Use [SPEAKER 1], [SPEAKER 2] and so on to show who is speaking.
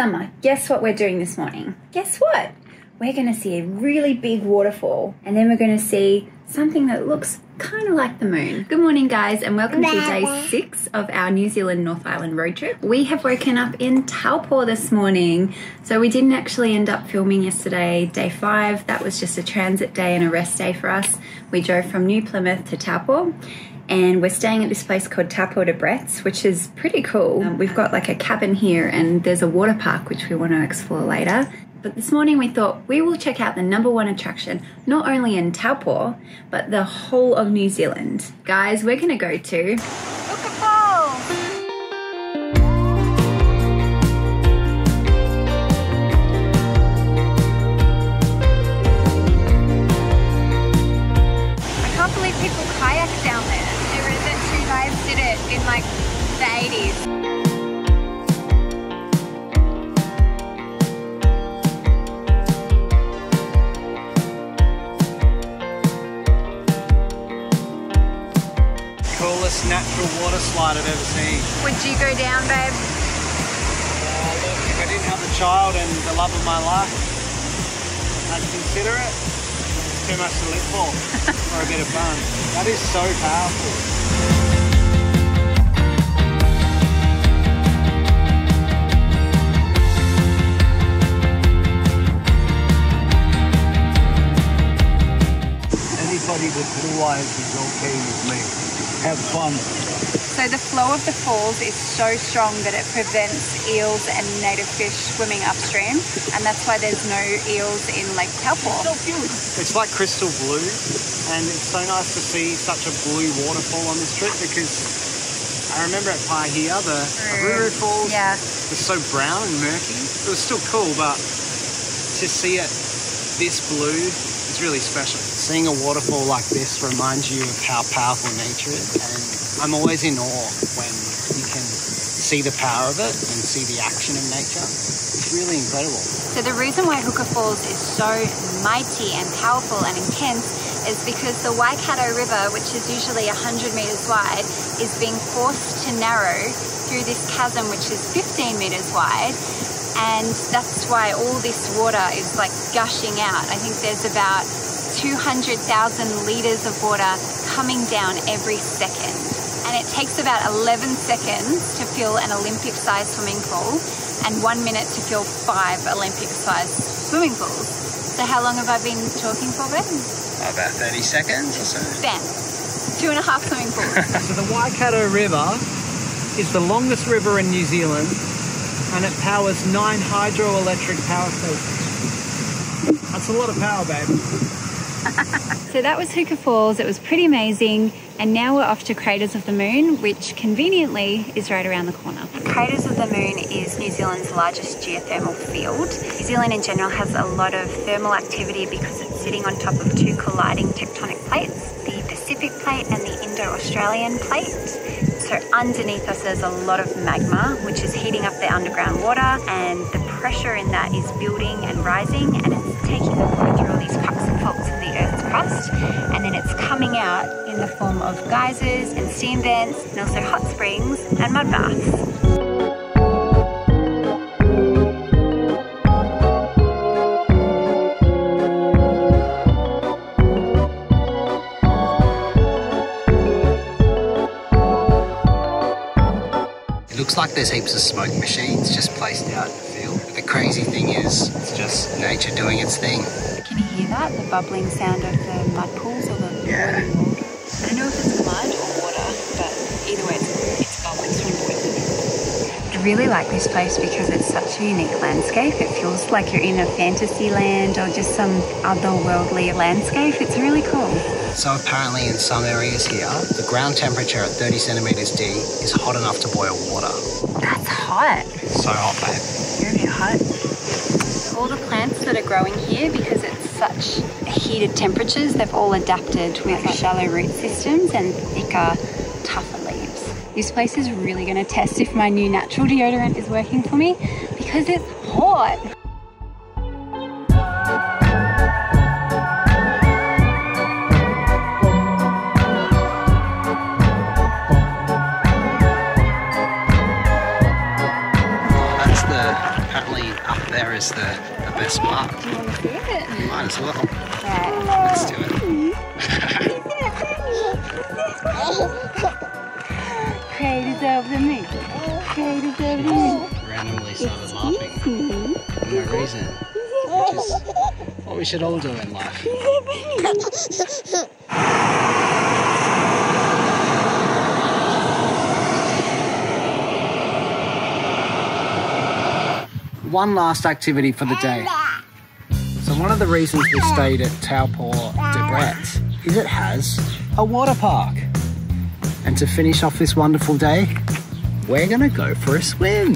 [SPEAKER 1] Summer, guess what we're doing this morning? Guess what? We're going to see a really big waterfall and then we're going to see something that looks kind of like the moon. Good morning, guys, and welcome to day six of our New Zealand North Island road trip. We have woken up in Taupo this morning, so we didn't actually end up filming yesterday, day five. That was just a transit day and a rest day for us. We drove from New Plymouth to Taupo and we're staying at this place called Taupo DeBretts, which is pretty cool. Um, we've got like a cabin here, and there's a water park which we want to explore later. But this morning we thought we will check out the number one attraction, not only in Taupo, but the whole of New Zealand. Guys, we're gonna go to
[SPEAKER 2] natural water slide I've ever seen.
[SPEAKER 1] Would you go down, babe?
[SPEAKER 2] Uh, look, if I didn't have the child and the love of my life, I'd consider it. It's too much to live for, for a bit of fun. That is so powerful.
[SPEAKER 3] Fun.
[SPEAKER 1] So the flow of the falls is so strong that it prevents eels and native fish swimming upstream, and that's why there's no eels in Lake Taupo.
[SPEAKER 3] So cute.
[SPEAKER 2] It's like crystal blue, and it's so nice to see such a blue waterfall on this trip because I remember at Paihia, the Ruru Falls
[SPEAKER 1] Yeah.
[SPEAKER 2] was so brown and murky. It was still cool, but to see it this blue is really special. Seeing a waterfall like this reminds you of how powerful nature is, and I'm always in awe when you can see the power of it and see the action of nature. It's really incredible.
[SPEAKER 1] So the reason why Huka Falls is so mighty and powerful and intense is because the Waikato River, which is usually 100 metres wide, is being forced to narrow through this chasm, which is 15 metres wide. And that's why all this water is like gushing out. I think there's about 200,000 litres of water coming down every second. And it takes about 11 seconds to fill an Olympic sized swimming pool and one minute to fill five Olympic sized swimming pools. So, how long have I been talking for, Ben?
[SPEAKER 2] About 30 seconds or so.
[SPEAKER 1] Ben, two and a half swimming pools.
[SPEAKER 2] So the Waikato River is the longest river in New Zealand and it powers nine hydroelectric power stations. That's a lot of power, babe.
[SPEAKER 1] So that was Huka Falls. It was pretty amazing. And now we're off to Craters of the Moon, which conveniently is right around the corner. Craters of the Moon is New Zealand's largest geothermal field. New Zealand in general has a lot of thermal activity because it's sitting on top of two colliding tectonic plates, the Pacific plate and the Indo-Australian plate. So underneath us there's a lot of magma which is heating up the underground water and the pressure in that is building and rising and it's taking the water through all these cracks and faults in the Earth's crust and then it's coming out in the form of geysers and steam vents and also hot springs and mud baths.
[SPEAKER 2] Looks like there's heaps of smoke machines just placed out in the field. But the crazy thing is, it's just nature doing its thing.
[SPEAKER 1] Can you hear that? The bubbling sound of the mud pools or the
[SPEAKER 2] Yeah.
[SPEAKER 1] boiling water? I don't know if it's mud or water, but either way it's, it's bubbling, it's really boiling. I really like this place because it's such a unique landscape. It feels like you're in a fantasy land or just some otherworldly landscape. It's really cool.
[SPEAKER 2] So apparently in some areas here, the ground temperature at 30 centimeters D is hot enough to boil water.
[SPEAKER 1] That's hot.
[SPEAKER 2] So hot, babe.
[SPEAKER 1] You're a bit hot. All the plants that are growing here, because it's such heated temperatures, they've all adapted with shallow root systems and thicker, tougher leaves. This place is really going to test if my new natural deodorant is working for me because it's hot.
[SPEAKER 2] There is the, the best part.
[SPEAKER 1] Do you want to see it?
[SPEAKER 2] Might as well.
[SPEAKER 1] Okay.
[SPEAKER 2] Let's do it.
[SPEAKER 1] Craters of the moon. Craters of the moon.
[SPEAKER 2] Randomly started laughing for no reason. Which is what we should all do in life. One last activity for the day. So one of the reasons we stayed at Taupo de Brett is it has a water park. And to finish off this wonderful day, we're gonna go for a swim.